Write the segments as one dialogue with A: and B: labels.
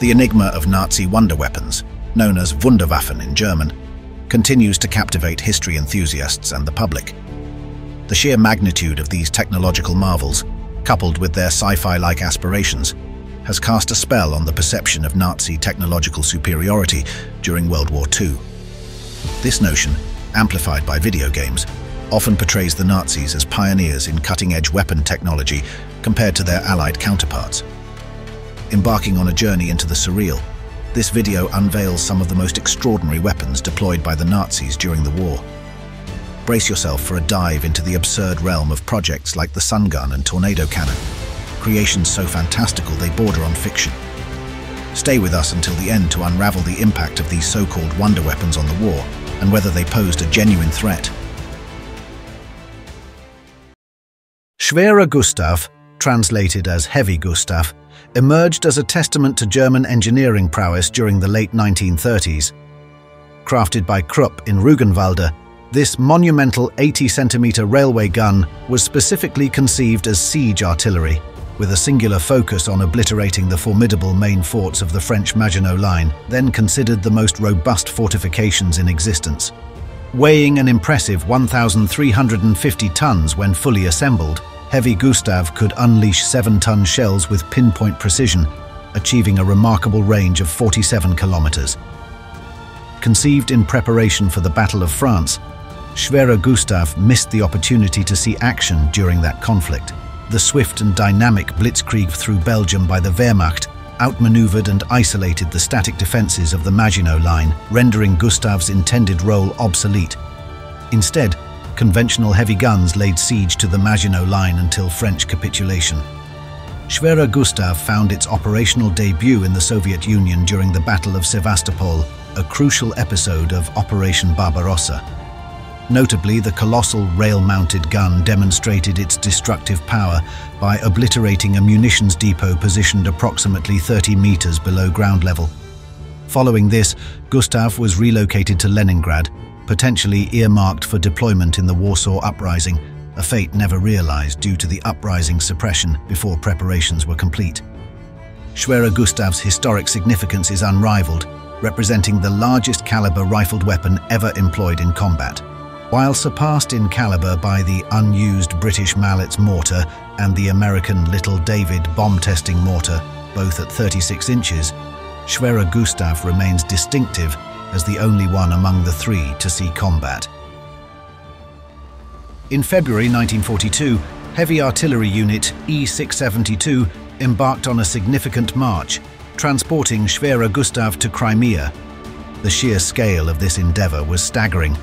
A: The enigma of Nazi wonder weapons, known as Wunderwaffen in German, continues to captivate history enthusiasts and the public. The sheer magnitude of these technological marvels, coupled with their sci-fi-like aspirations, has cast a spell on the perception of Nazi technological superiority during World War II. This notion, amplified by video games, often portrays the Nazis as pioneers in cutting-edge weapon technology compared to their Allied counterparts. Embarking on a journey into the surreal, this video unveils some of the most extraordinary weapons deployed by the Nazis during the war. Brace yourself for a dive into the absurd realm of projects like the Sun Gun and Tornado Cannon, creations so fantastical they border on fiction. Stay with us until the end to unravel the impact of these so-called wonder weapons on the war and whether they posed a genuine threat. Schwerer Gustav, translated as Heavy Gustav, emerged as a testament to German engineering prowess during the late 1930s. Crafted by Krupp in Rügenwalde, this monumental 80-centimetre railway gun was specifically conceived as siege artillery, with a singular focus on obliterating the formidable main forts of the French Maginot Line, then considered the most robust fortifications in existence. Weighing an impressive 1,350 tons when fully assembled, Heavy Gustav could unleash 7-ton shells with pinpoint precision, achieving a remarkable range of 47 kilometers. Conceived in preparation for the Battle of France, Schwerer Gustav missed the opportunity to see action during that conflict. The swift and dynamic blitzkrieg through Belgium by the Wehrmacht outmaneuvered and isolated the static defences of the Maginot Line, rendering Gustav's intended role obsolete. Instead, conventional heavy guns laid siege to the Maginot Line until French capitulation. Schwerer Gustav found its operational debut in the Soviet Union during the Battle of Sevastopol, a crucial episode of Operation Barbarossa. Notably, the colossal rail-mounted gun demonstrated its destructive power by obliterating a munitions depot positioned approximately 30 meters below ground level. Following this, Gustav was relocated to Leningrad, potentially earmarked for deployment in the Warsaw Uprising, a fate never realized due to the uprising suppression before preparations were complete. Schwerer Gustav's historic significance is unrivaled, representing the largest caliber rifled weapon ever employed in combat. While surpassed in caliber by the unused British Mallets mortar and the American Little David bomb-testing mortar, both at 36 inches, Schwerer Gustav remains distinctive as the only one among the three to see combat. In February 1942, Heavy Artillery Unit E-672 embarked on a significant march, transporting Schwerer Gustav to Crimea. The sheer scale of this endeavour was staggering,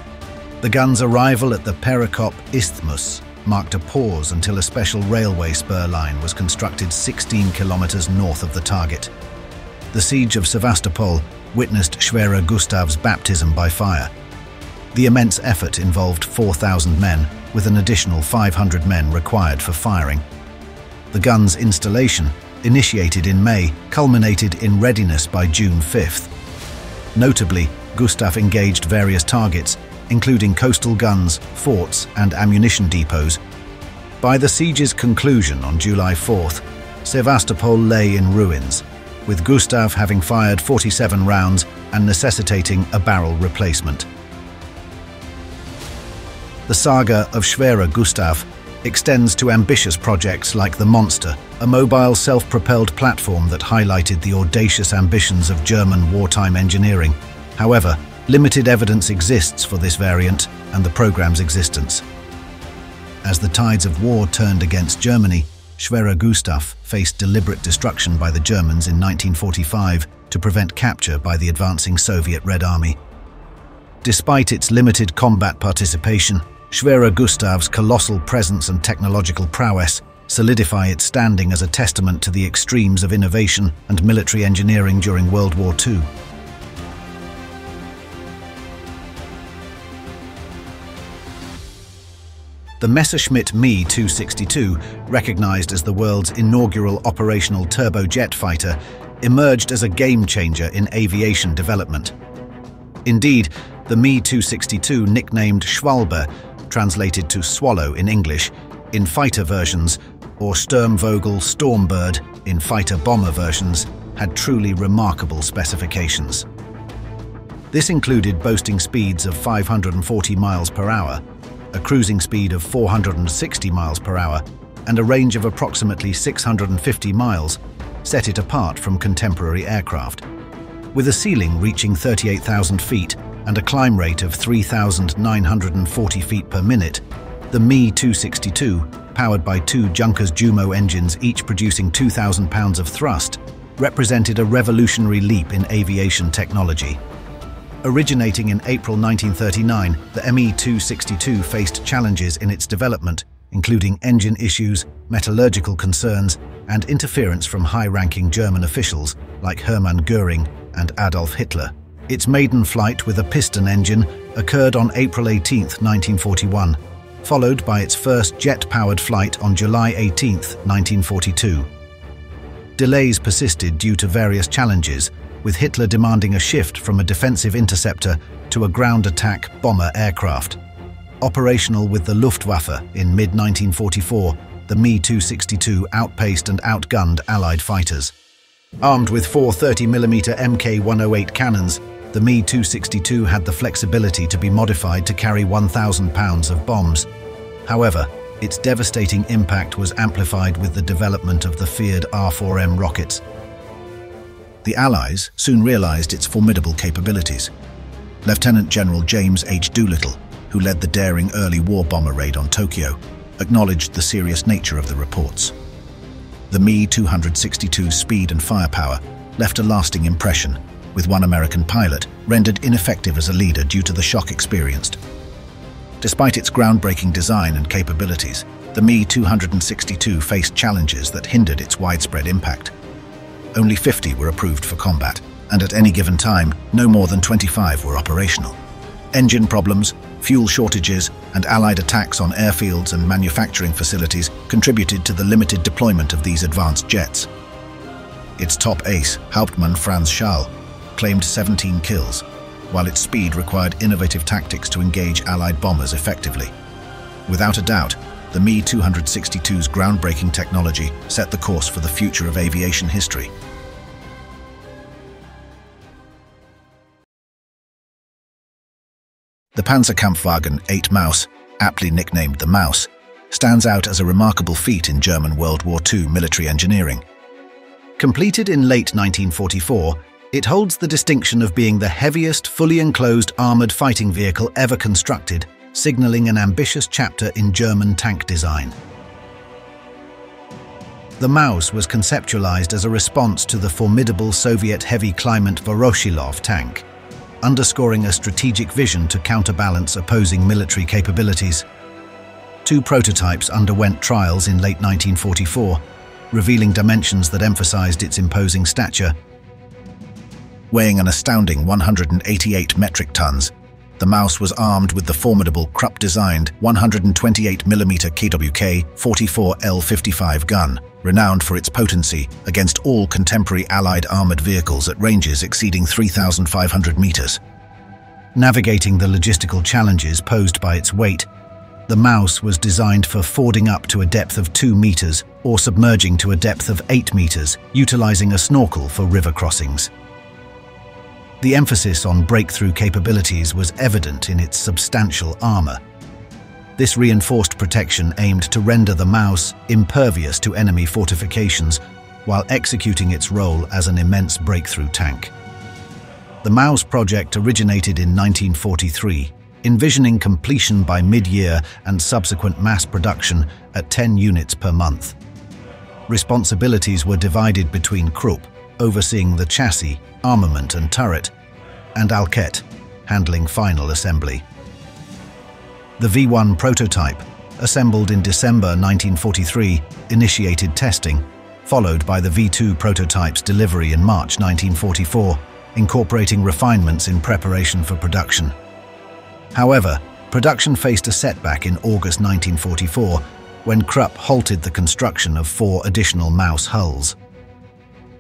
A: the gun's arrival at the Perekop Isthmus marked a pause until a special railway spur line was constructed 16 kilometers north of the target. The siege of Sevastopol witnessed Schwerer Gustav's baptism by fire. The immense effort involved 4,000 men, with an additional 500 men required for firing. The gun's installation, initiated in May, culminated in readiness by June 5th. Notably, Gustav engaged various targets including coastal guns, forts and ammunition depots. By the siege's conclusion on July 4th, Sevastopol lay in ruins, with Gustav having fired 47 rounds and necessitating a barrel replacement. The saga of Schwerer Gustav extends to ambitious projects like the Monster, a mobile self-propelled platform that highlighted the audacious ambitions of German wartime engineering. However, Limited evidence exists for this variant and the program's existence. As the tides of war turned against Germany, Schwerer Gustav faced deliberate destruction by the Germans in 1945 to prevent capture by the advancing Soviet Red Army. Despite its limited combat participation, Schwerer Gustav's colossal presence and technological prowess solidify its standing as a testament to the extremes of innovation and military engineering during World War II. The Messerschmitt Me 262, recognized as the world's inaugural operational turbojet fighter, emerged as a game changer in aviation development. Indeed, the Me 262, nicknamed Schwalbe, translated to swallow in English, in fighter versions, or Sturmvogel Stormbird in fighter bomber versions, had truly remarkable specifications. This included boasting speeds of 540 miles per hour, a cruising speed of 460 miles per hour, and a range of approximately 650 miles set it apart from contemporary aircraft. With a ceiling reaching 38,000 feet and a climb rate of 3,940 feet per minute, the Me-262, powered by two Junkers Jumo engines each producing 2,000 pounds of thrust, represented a revolutionary leap in aviation technology. Originating in April 1939, the Me-262 faced challenges in its development, including engine issues, metallurgical concerns, and interference from high-ranking German officials like Hermann Göring and Adolf Hitler. Its maiden flight with a piston engine occurred on April 18, 1941, followed by its first jet-powered flight on July 18, 1942. Delays persisted due to various challenges, with Hitler demanding a shift from a defensive interceptor to a ground attack bomber aircraft. Operational with the Luftwaffe in mid-1944, the Me-262 outpaced and outgunned Allied fighters. Armed with four 30mm Mk108 cannons, the Me-262 had the flexibility to be modified to carry 1,000 pounds of bombs. However, its devastating impact was amplified with the development of the feared R-4M rockets. The Allies soon realized its formidable capabilities. Lieutenant General James H. Doolittle, who led the daring early war bomber raid on Tokyo, acknowledged the serious nature of the reports. The Me-262's speed and firepower left a lasting impression with one American pilot rendered ineffective as a leader due to the shock experienced. Despite its groundbreaking design and capabilities, the Me-262 faced challenges that hindered its widespread impact. Only 50 were approved for combat, and at any given time, no more than 25 were operational. Engine problems, fuel shortages, and Allied attacks on airfields and manufacturing facilities contributed to the limited deployment of these advanced jets. Its top ace, Hauptmann Franz Schall, claimed 17 kills, while its speed required innovative tactics to engage Allied bombers effectively. Without a doubt, the Me-262's groundbreaking technology set the course for the future of aviation history. The Panzerkampfwagen 8 Maus, aptly nicknamed the Mouse, stands out as a remarkable feat in German World War II military engineering. Completed in late 1944, it holds the distinction of being the heaviest fully enclosed armoured fighting vehicle ever constructed, signalling an ambitious chapter in German tank design. The Maus was conceptualized as a response to the formidable Soviet heavy Kliment Voroshilov tank, underscoring a strategic vision to counterbalance opposing military capabilities. Two prototypes underwent trials in late 1944, revealing dimensions that emphasized its imposing stature weighing an astounding 188 metric tons. The mouse was armed with the formidable Krupp-designed 128mm KWK 44L55 gun, renowned for its potency against all contemporary Allied armoured vehicles at ranges exceeding 3,500 metres. Navigating the logistical challenges posed by its weight, the mouse was designed for fording up to a depth of 2 metres or submerging to a depth of 8 metres, utilising a snorkel for river crossings. The emphasis on breakthrough capabilities was evident in its substantial armour. This reinforced protection aimed to render the Maus impervious to enemy fortifications while executing its role as an immense breakthrough tank. The Maus project originated in 1943, envisioning completion by mid-year and subsequent mass production at 10 units per month. Responsibilities were divided between Krupp, overseeing the chassis, armament and turret, and Alket, handling final assembly. The V1 prototype, assembled in December 1943, initiated testing, followed by the V2 prototype's delivery in March 1944, incorporating refinements in preparation for production. However, production faced a setback in August 1944 when Krupp halted the construction of four additional Mouse hulls.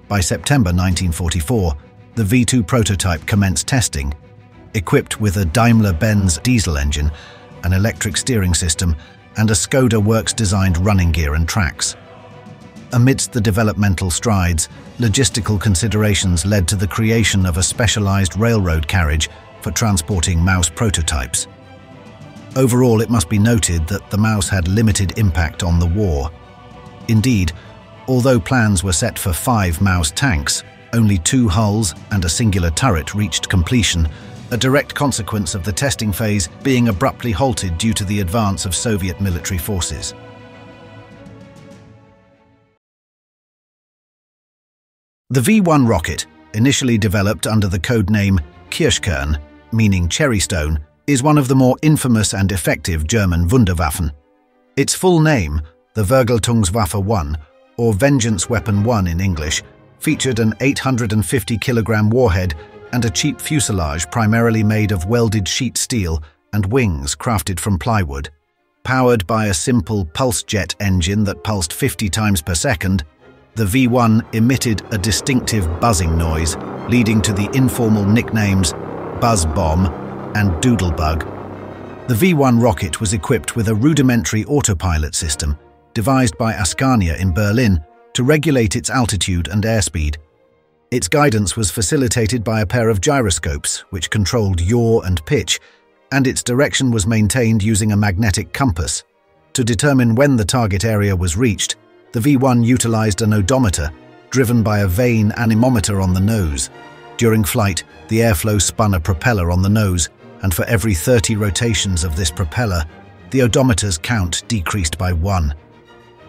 A: By September 1944, the V2 prototype commenced testing, equipped with a Daimler-Benz diesel engine, an electric steering system, and a Skoda Works-designed running gear and tracks. Amidst the developmental strides, logistical considerations led to the creation of a specialized railroad carriage for transporting mouse prototypes. Overall, it must be noted that the mouse had limited impact on the war. Indeed, although plans were set for five Maus tanks, only two hulls and a singular turret reached completion, a direct consequence of the testing phase being abruptly halted due to the advance of Soviet military forces. The V-1 rocket, initially developed under the code name Kirschkern, meaning cherrystone, is one of the more infamous and effective German Wunderwaffen. Its full name, the Vergeltungswaffe 1, or Vengeance Weapon 1 in English, featured an 850 kilogram warhead and a cheap fuselage primarily made of welded sheet steel and wings crafted from plywood. Powered by a simple pulse jet engine that pulsed 50 times per second, the V1 emitted a distinctive buzzing noise, leading to the informal nicknames Buzz Bomb and Doodlebug. The V-1 rocket was equipped with a rudimentary autopilot system devised by Askania in Berlin to regulate its altitude and airspeed. Its guidance was facilitated by a pair of gyroscopes which controlled yaw and pitch, and its direction was maintained using a magnetic compass. To determine when the target area was reached, the V-1 utilized an odometer driven by a vane anemometer on the nose. During flight, the airflow spun a propeller on the nose, and for every 30 rotations of this propeller, the odometer's count decreased by one.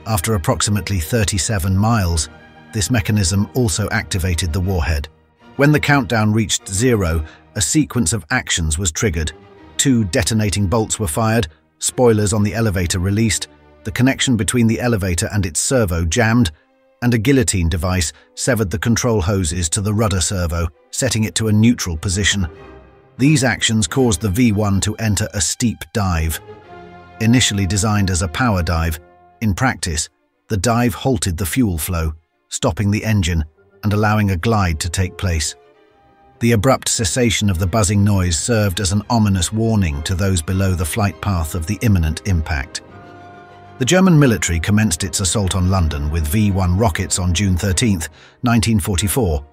A: After approximately 37 miles, this mechanism also activated the warhead. When the countdown reached zero, a sequence of actions was triggered. Two detonating bolts were fired, spoilers on the elevator released, the connection between the elevator and its servo jammed, and a guillotine device severed the control hoses to the rudder servo, setting it to a neutral position. These actions caused the V-1 to enter a steep dive. Initially designed as a power dive, in practice, the dive halted the fuel flow, stopping the engine and allowing a glide to take place. The abrupt cessation of the buzzing noise served as an ominous warning to those below the flight path of the imminent impact. The German military commenced its assault on London with V-1 rockets on June 13, 1944,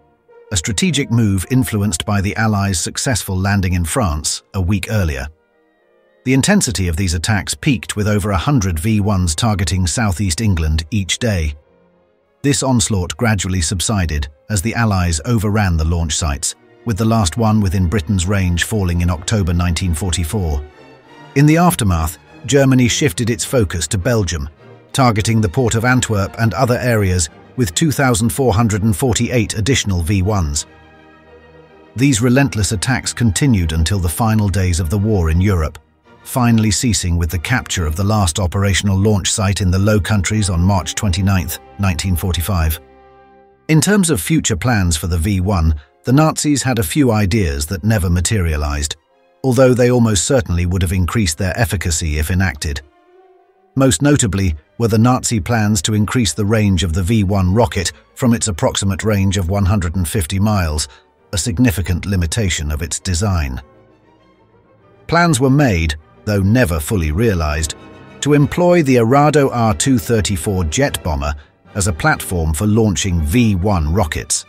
A: a strategic move influenced by the Allies' successful landing in France a week earlier. The intensity of these attacks peaked with over 100 V-1s targeting southeast England each day. This onslaught gradually subsided as the Allies overran the launch sites, with the last one within Britain's range falling in October 1944. In the aftermath, Germany shifted its focus to Belgium, targeting the port of Antwerp and other areas with 2,448 additional V-1s. These relentless attacks continued until the final days of the war in Europe, finally ceasing with the capture of the last operational launch site in the Low Countries on March 29, 1945. In terms of future plans for the V-1, the Nazis had a few ideas that never materialized, although they almost certainly would have increased their efficacy if enacted. Most notably were the Nazi plans to increase the range of the V-1 rocket from its approximate range of 150 miles, a significant limitation of its design. Plans were made, though never fully realized, to employ the Arado Ar-234 jet bomber as a platform for launching V-1 rockets.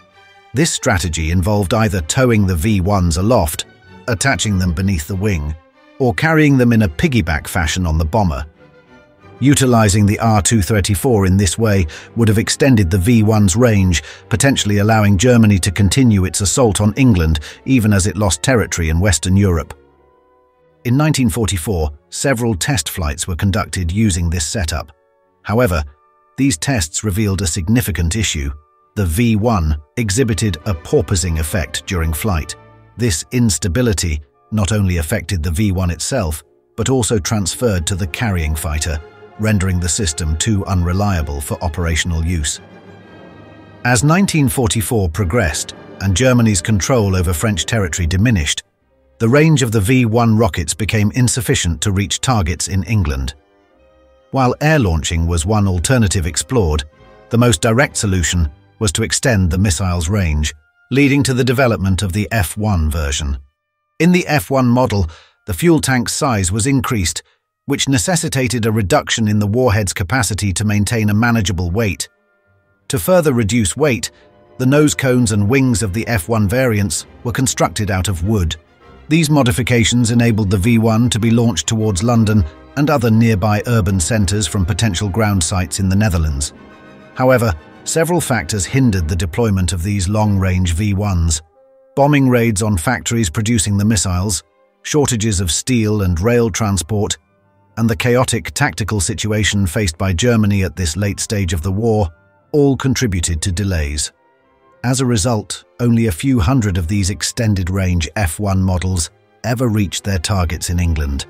A: This strategy involved either towing the V-1s aloft, attaching them beneath the wing, or carrying them in a piggyback fashion on the bomber, Utilizing the Ar234 in this way would have extended the V1's range, potentially allowing Germany to continue its assault on England even as it lost territory in Western Europe. In 1944, several test flights were conducted using this setup. However, these tests revealed a significant issue. The V1 exhibited a porpoising effect during flight. This instability not only affected the V1 itself, but also transferred to the carrying fighter, rendering the system too unreliable for operational use. As 1944 progressed and Germany's control over French territory diminished, the range of the V-1 rockets became insufficient to reach targets in England. While air launching was one alternative explored, the most direct solution was to extend the missile's range, leading to the development of the F-1 version. In the F-1 model, the fuel tank's size was increased which necessitated a reduction in the warhead's capacity to maintain a manageable weight. To further reduce weight, the nose cones and wings of the F1 variants were constructed out of wood. These modifications enabled the V1 to be launched towards London and other nearby urban centres from potential ground sites in the Netherlands. However, several factors hindered the deployment of these long-range V1s. Bombing raids on factories producing the missiles, shortages of steel and rail transport, and the chaotic tactical situation faced by Germany at this late stage of the war all contributed to delays. As a result, only a few hundred of these extended-range F1 models ever reached their targets in England.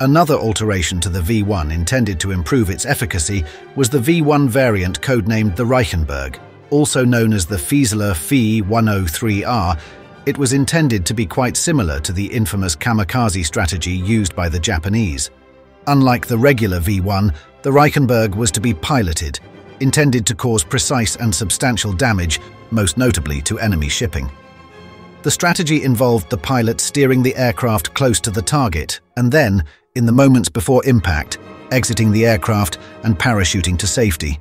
A: Another alteration to the V1 intended to improve its efficacy was the V1 variant codenamed the Reichenberg. Also known as the Fieseler Fi 103R, it was intended to be quite similar to the infamous kamikaze strategy used by the Japanese. Unlike the regular V1, the Reichenberg was to be piloted, intended to cause precise and substantial damage, most notably to enemy shipping. The strategy involved the pilot steering the aircraft close to the target and then, in the moments before impact, exiting the aircraft and parachuting to safety.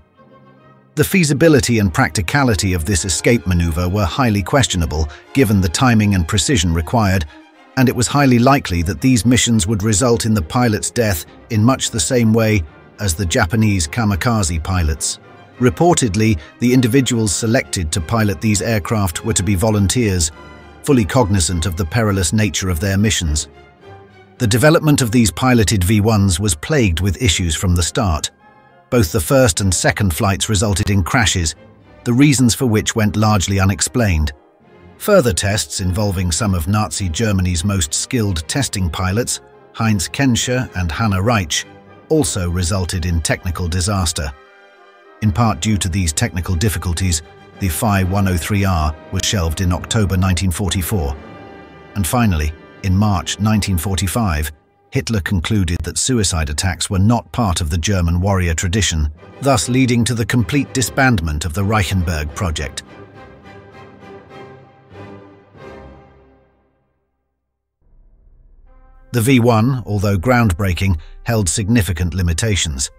A: The feasibility and practicality of this escape maneuver were highly questionable given the timing and precision required, and it was highly likely that these missions would result in the pilot's death in much the same way as the Japanese kamikaze pilots. Reportedly, the individuals selected to pilot these aircraft were to be volunteers, fully cognizant of the perilous nature of their missions. The development of these piloted V-1s was plagued with issues from the start. Both the first and second flights resulted in crashes, the reasons for which went largely unexplained. Further tests involving some of Nazi Germany's most skilled testing pilots, Heinz Kensche and Hanna Reitsch, also resulted in technical disaster. In part due to these technical difficulties, the Fi 103R was shelved in October 1944. And finally, in March 1945, Hitler concluded that suicide attacks were not part of the German warrior tradition, thus leading to the complete disbandment of the Reichenberg project. The V1, although groundbreaking, held significant limitations.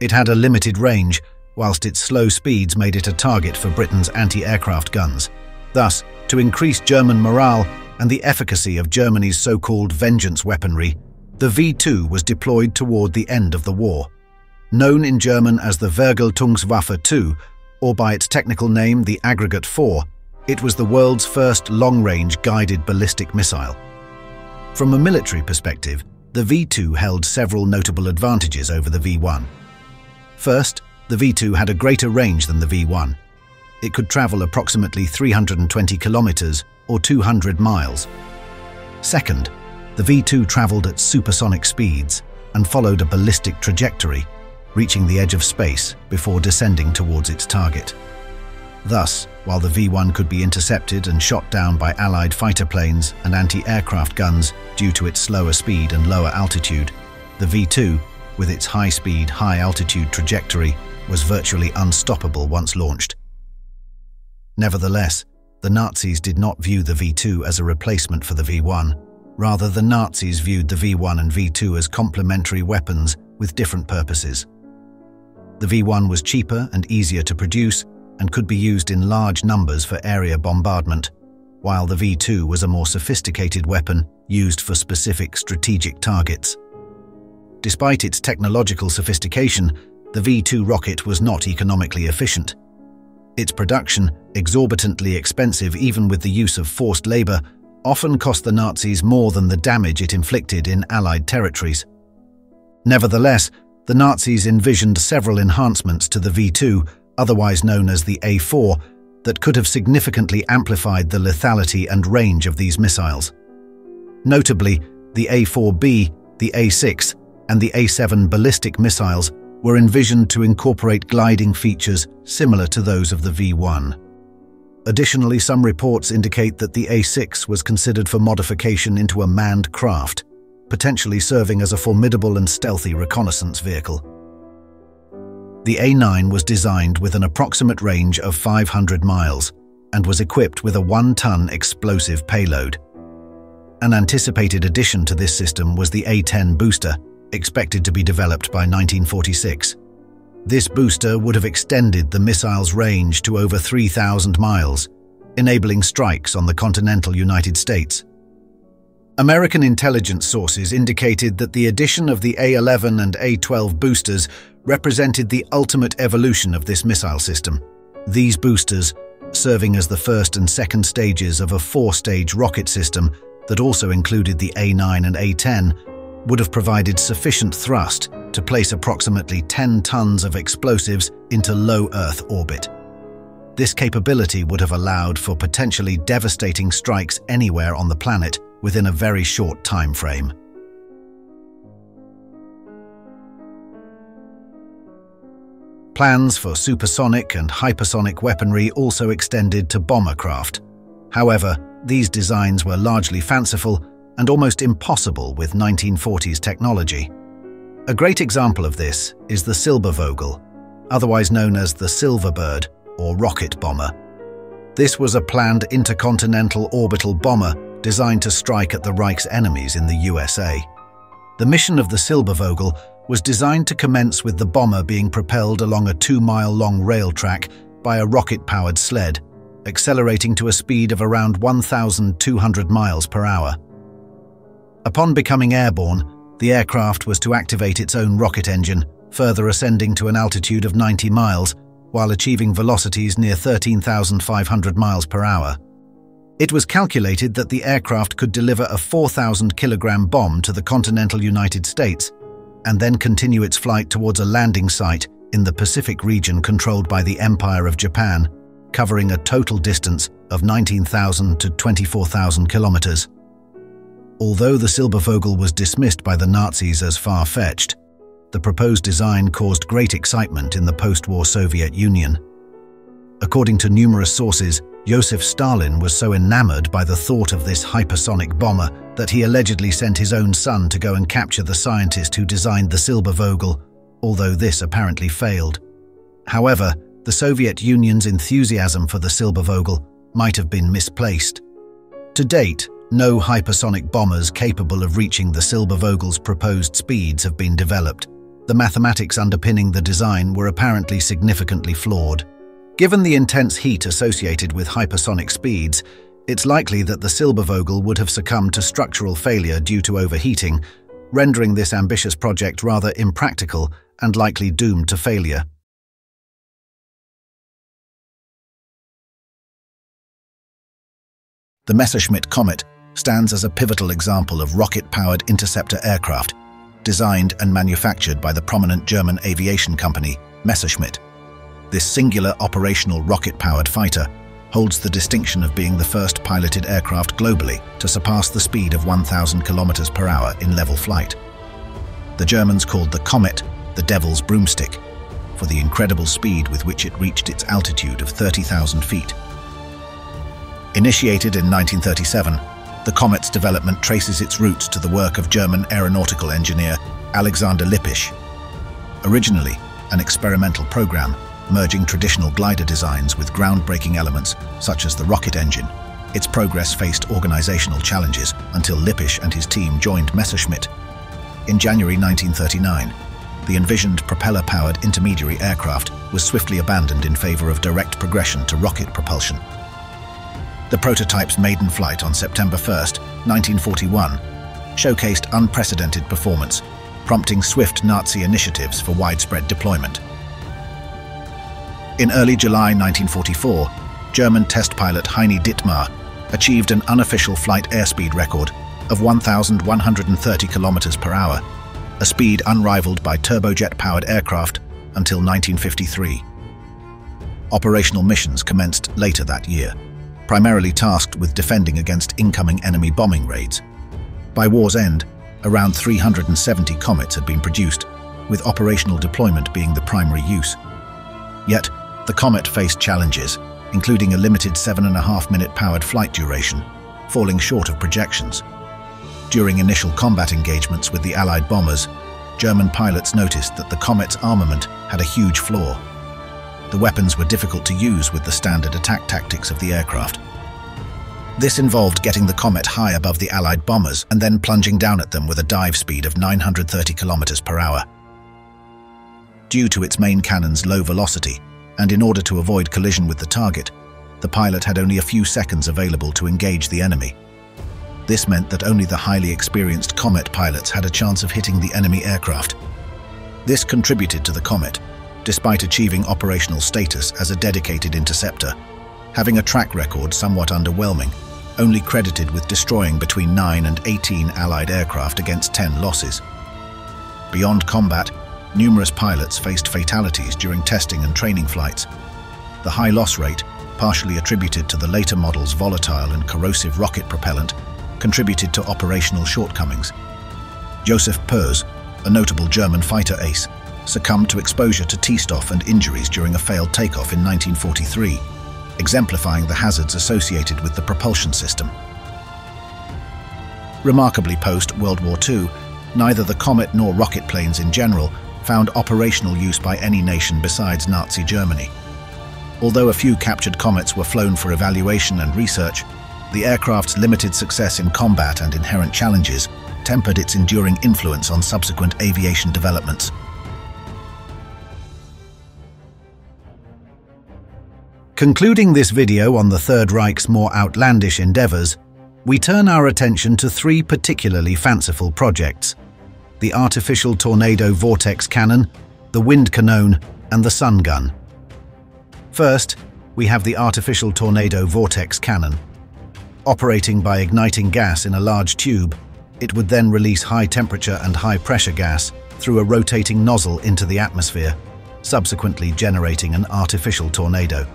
A: It had a limited range, whilst its slow speeds made it a target for Britain's anti-aircraft guns. Thus, to increase German morale, and the efficacy of Germany's so-called vengeance weaponry, the V-2 was deployed toward the end of the war. Known in German as the Vergeltungswaffe 2, or by its technical name the Aggregate 4, it was the world's first long-range guided ballistic missile. From a military perspective, the V-2 held several notable advantages over the V-1. First, the V-2 had a greater range than the V-1. It could travel approximately 320 kilometers or 200 miles. Second, the V-2 travelled at supersonic speeds and followed a ballistic trajectory, reaching the edge of space before descending towards its target. Thus, while the V-1 could be intercepted and shot down by Allied fighter planes and anti-aircraft guns due to its slower speed and lower altitude, the V-2, with its high-speed, high-altitude trajectory, was virtually unstoppable once launched. Nevertheless, the Nazis did not view the V2 as a replacement for the V1. Rather, the Nazis viewed the V1 and V2 as complementary weapons with different purposes. The V1 was cheaper and easier to produce and could be used in large numbers for area bombardment, while the V2 was a more sophisticated weapon used for specific strategic targets. Despite its technological sophistication, the V2 rocket was not economically efficient. Its production, exorbitantly expensive even with the use of forced labour, often cost the Nazis more than the damage it inflicted in Allied territories. Nevertheless, the Nazis envisioned several enhancements to the V2, otherwise known as the A4, that could have significantly amplified the lethality and range of these missiles. Notably, the A4B, the A6, and the A7 ballistic missiles were envisioned to incorporate gliding features similar to those of the V1. Additionally, some reports indicate that the A6 was considered for modification into a manned craft, potentially serving as a formidable and stealthy reconnaissance vehicle. The A9 was designed with an approximate range of 500 miles and was equipped with a one-ton explosive payload. An anticipated addition to this system was the A10 booster, expected to be developed by 1946. This booster would have extended the missile's range to over 3,000 miles, enabling strikes on the continental United States. American intelligence sources indicated that the addition of the A-11 and A-12 boosters represented the ultimate evolution of this missile system. These boosters, serving as the first and second stages of a four-stage rocket system that also included the A-9 and A-10, would have provided sufficient thrust to place approximately 10 tons of explosives into low Earth orbit. This capability would have allowed for potentially devastating strikes anywhere on the planet within a very short time frame. Plans for supersonic and hypersonic weaponry also extended to bomber craft. However, these designs were largely fanciful and almost impossible with 1940s technology. A great example of this is the Silbervogel, otherwise known as the Silverbird or rocket bomber. This was a planned intercontinental orbital bomber designed to strike at the Reich's enemies in the USA. The mission of the Silbervogel was designed to commence with the bomber being propelled along a two-mile-long rail track by a rocket-powered sled, accelerating to a speed of around 1,200 miles per hour. Upon becoming airborne, the aircraft was to activate its own rocket engine, further ascending to an altitude of 90 miles, while achieving velocities near 13,500 miles per hour. It was calculated that the aircraft could deliver a 4,000 kilogram bomb to the continental United States, and then continue its flight towards a landing site in the Pacific region controlled by the Empire of Japan, covering a total distance of 19,000 to 24,000 kilometers. Although the Silbervogel was dismissed by the Nazis as far-fetched, the proposed design caused great excitement in the post-war Soviet Union. According to numerous sources, Joseph Stalin was so enamored by the thought of this hypersonic bomber that he allegedly sent his own son to go and capture the scientist who designed the Silbervogel, although this apparently failed. However, the Soviet Union's enthusiasm for the Silbervogel might have been misplaced. To date, no hypersonic bombers capable of reaching the Silbervogel's proposed speeds have been developed. The mathematics underpinning the design were apparently significantly flawed. Given the intense heat associated with hypersonic speeds, it's likely that the Silbervogel would have succumbed to structural failure due to overheating, rendering this ambitious project rather impractical and likely doomed to failure. The Messerschmitt Komet stands as a pivotal example of rocket-powered interceptor aircraft, designed and manufactured by the prominent German aviation company Messerschmitt. This singular operational rocket-powered fighter holds the distinction of being the first piloted aircraft globally to surpass the speed of 1,000 kilometers per hour in level flight. The Germans called the Komet the Devil's Broomstick for the incredible speed with which it reached its altitude of 30,000 feet. Initiated in 1937, the Komet's development traces its roots to the work of German aeronautical engineer Alexander Lippisch. Originally, an experimental program merging traditional glider designs with groundbreaking elements such as the rocket engine, its progress faced organizational challenges until Lippisch and his team joined Messerschmitt. In January 1939, the envisioned propeller-powered intermediary aircraft was swiftly abandoned in favor of direct progression to rocket propulsion. The prototype's maiden flight on September 1, 1941, showcased unprecedented performance, prompting swift Nazi initiatives for widespread deployment. In early July 1944, German test pilot Heini Dittmar achieved an unofficial flight airspeed record of 1,130 kilometers per hour, a speed unrivaled by turbojet-powered aircraft until 1953. Operational missions commenced later that year primarily tasked with defending against incoming enemy bombing raids. By war's end, around 370 Komets had been produced, with operational deployment being the primary use. Yet, the Komet faced challenges, including a limited seven and a half minute powered flight duration, falling short of projections. During initial combat engagements with the Allied bombers, German pilots noticed that the Komet's armament had a huge flaw the weapons were difficult to use with the standard attack tactics of the aircraft. This involved getting the Komet high above the Allied bombers and then plunging down at them with a dive speed of 930 kilometers per hour. Due to its main cannon's low velocity, and in order to avoid collision with the target, the pilot had only a few seconds available to engage the enemy. This meant that only the highly experienced Komet pilots had a chance of hitting the enemy aircraft. This contributed to the Komet, despite achieving operational status as a dedicated interceptor, having a track record somewhat underwhelming, only credited with destroying between 9 and 18 Allied aircraft against 10 losses. Beyond combat, numerous pilots faced fatalities during testing and training flights. The high loss rate, partially attributed to the later model's volatile and corrosive rocket propellant, contributed to operational shortcomings. Joseph Pöhs, a notable German fighter ace, succumbed to exposure to T-Stoff and injuries during a failed takeoff in 1943, exemplifying the hazards associated with the propulsion system. Remarkably post-World War II, neither the Komet nor rocket planes in general found operational use by any nation besides Nazi Germany. Although a few captured Komets were flown for evaluation and research, the aircraft's limited success in combat and inherent challenges tempered its enduring influence on subsequent aviation developments. Concluding this video on the Third Reich's more outlandish endeavours, we turn our attention to three particularly fanciful projects. The artificial tornado vortex cannon, the wind cannon, and the sun gun. First, we have the artificial tornado vortex cannon. Operating by igniting gas in a large tube, it would then release high temperature and high pressure gas through a rotating nozzle into the atmosphere, subsequently generating an artificial tornado.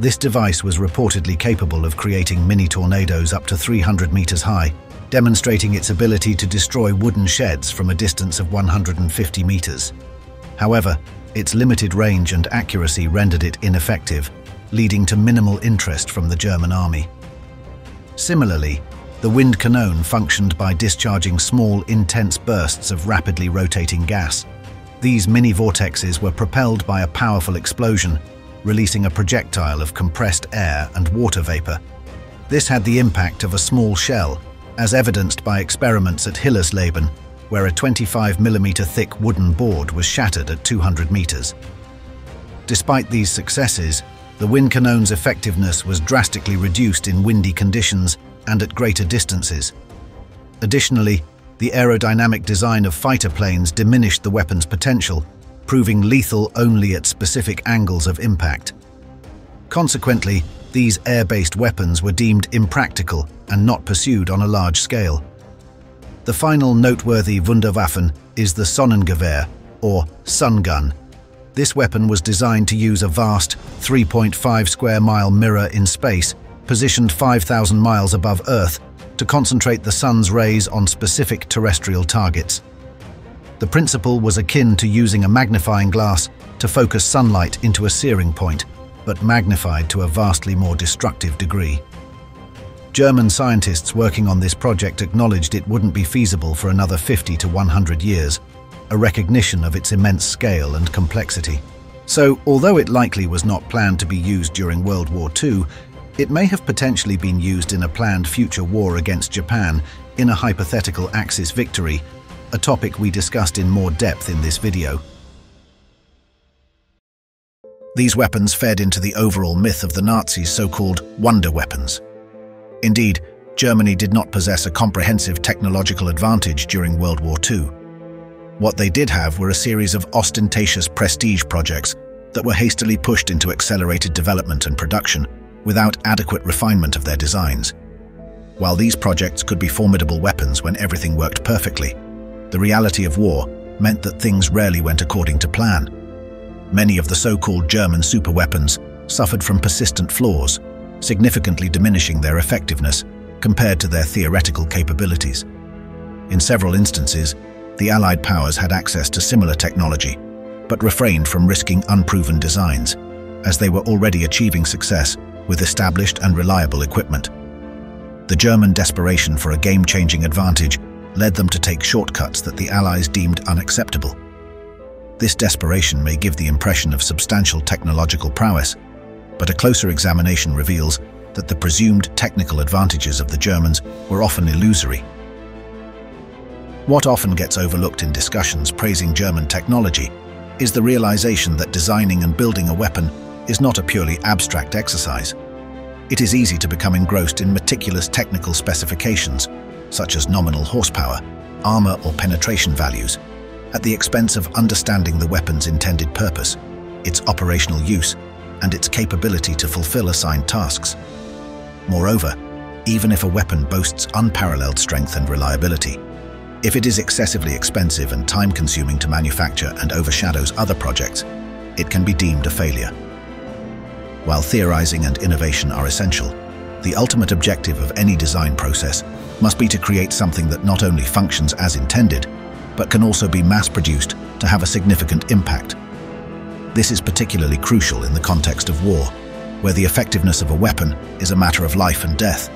A: This device was reportedly capable of creating mini tornadoes up to 300 meters high, demonstrating its ability to destroy wooden sheds from a distance of 150 meters. However, its limited range and accuracy rendered it ineffective, leading to minimal interest from the German army. Similarly, the wind cannon functioned by discharging small, intense bursts of rapidly rotating gas. These mini-vortexes were propelled by a powerful explosion releasing a projectile of compressed air and water vapor. This had the impact of a small shell, as evidenced by experiments at Hillersleben, where a 25mm thick wooden board was shattered at 200 meters. Despite these successes, the wind cannon's effectiveness was drastically reduced in windy conditions and at greater distances. Additionally, the aerodynamic design of fighter planes diminished the weapon's potential, proving lethal only at specific angles of impact. Consequently, these air-based weapons were deemed impractical and not pursued on a large scale. The final noteworthy Wunderwaffen is the Sonnengewehr, or sun gun. This weapon was designed to use a vast 3.5 square mile mirror in space, positioned 5,000 miles above Earth, to concentrate the sun's rays on specific terrestrial targets. The principle was akin to using a magnifying glass to focus sunlight into a searing point, but magnified to a vastly more destructive degree. German scientists working on this project acknowledged it wouldn't be feasible for another 50 to 100 years, a recognition of its immense scale and complexity. So, although it likely was not planned to be used during World War II, it may have potentially been used in a planned future war against Japan in a hypothetical Axis victory a topic we discussed in more depth in this video. These weapons fed into the overall myth of the Nazis' so-called wonder weapons. Indeed, Germany did not possess a comprehensive technological advantage during World War II. What they did have were a series of ostentatious prestige projects that were hastily pushed into accelerated development and production without adequate refinement of their designs. While these projects could be formidable weapons when everything worked perfectly, the reality of war meant that things rarely went according to plan. Many of the so-called German superweapons suffered from persistent flaws, significantly diminishing their effectiveness compared to their theoretical capabilities. In several instances, the Allied powers had access to similar technology, but refrained from risking unproven designs, as they were already achieving success with established and reliable equipment. The German desperation for a game-changing advantage led them to take shortcuts that the Allies deemed unacceptable. This desperation may give the impression of substantial technological prowess, but a closer examination reveals that the presumed technical advantages of the Germans were often illusory. What often gets overlooked in discussions praising German technology is the realization that designing and building a weapon is not a purely abstract exercise. It is easy to become engrossed in meticulous technical specifications, such as nominal horsepower, armor or penetration values, at the expense of understanding the weapon's intended purpose, its operational use, and its capability to fulfill assigned tasks. Moreover, even if a weapon boasts unparalleled strength and reliability, if it is excessively expensive and time-consuming to manufacture and overshadows other projects, it can be deemed a failure. While theorizing and innovation are essential, the ultimate objective of any design process must be to create something that not only functions as intended, but can also be mass-produced to have a significant impact. This is particularly crucial in the context of war, where the effectiveness of a weapon is a matter of life and death.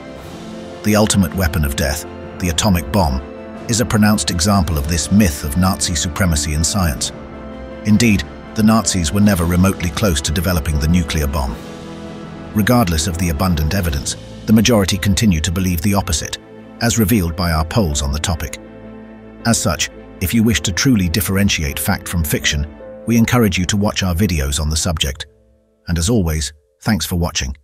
A: The ultimate weapon of death, the atomic bomb, is a pronounced example of this myth of Nazi supremacy in science. Indeed, the Nazis were never remotely close to developing the nuclear bomb. Regardless of the abundant evidence, the majority continue to believe the opposite, as revealed by our polls on the topic. As such, if you wish to truly differentiate fact from fiction, we encourage you to watch our videos on the subject. And as always, thanks for watching.